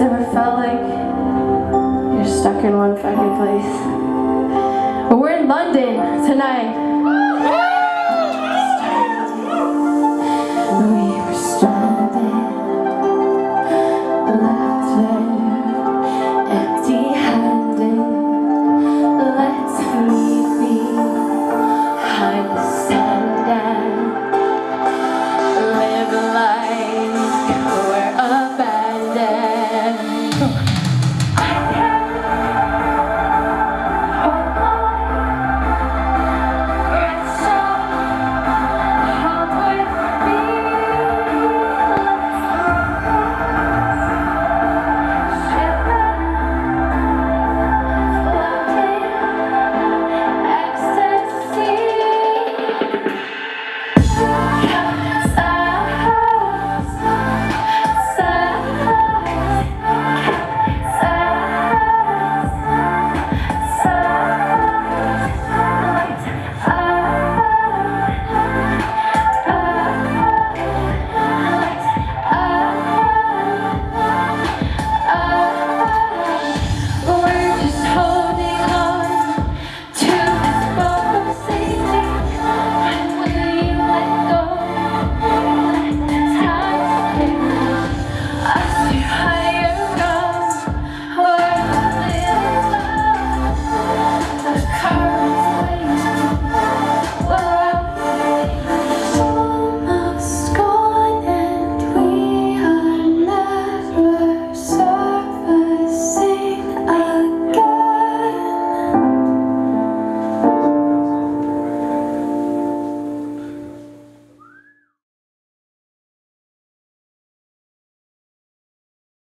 ever felt like you're stuck in one fucking place? But we're in London tonight.